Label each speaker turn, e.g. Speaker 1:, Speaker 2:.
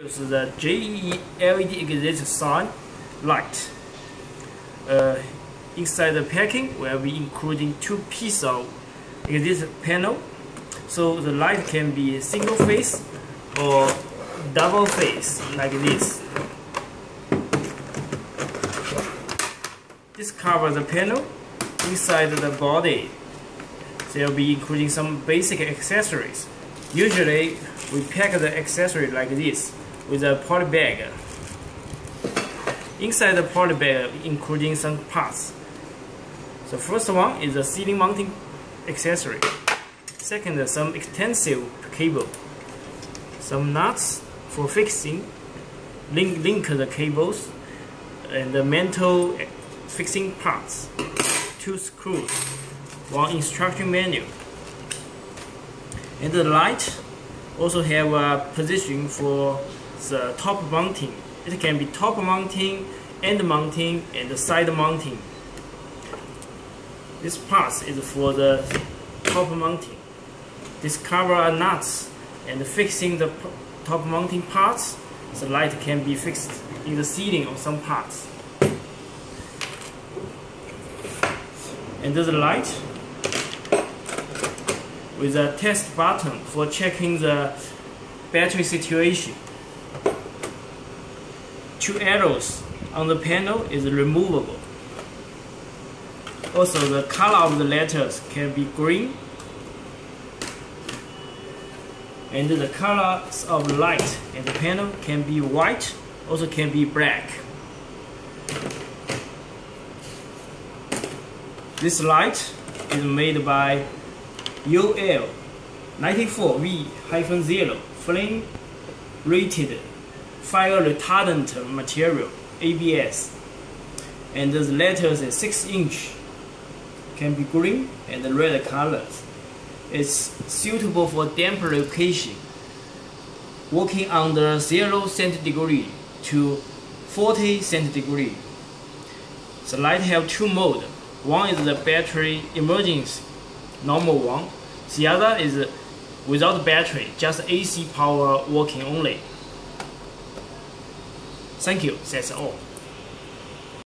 Speaker 1: 就是 the JE LED exit sign light. Uh, inside the packing, we'll be including two pieces of exit panel. So the light can be single face or double face like this. This covers the panel. Inside the body, they'll be including some basic accessories. Usually, we pack the accessory like this with a poly bag. Inside the poly bag, including some parts. The first one is the ceiling mounting accessory. Second, some extensive cable. Some nuts for fixing, link, link the cables, and the metal fixing parts. Two screws, one instruction manual. And the light also have a position for the top mounting. It can be top mounting, end mounting, and side mounting. This part is for the top mounting. This cover nuts and fixing the top mounting parts. The light can be fixed in the ceiling of some parts. And the light with a test button for checking the battery situation two arrows on the panel is removable. Also, the color of the letters can be green, and the colors of light in the panel can be white, also can be black. This light is made by UL 94V-0 flame rated fire retardant material ABS and the letters is 6 inch can be green and red colors. It's suitable for damp location working under 0 centigrade to 40 centigrade the light have two mode one is the battery emergency normal one. The other is without battery just AC power working only Thank you. That's all.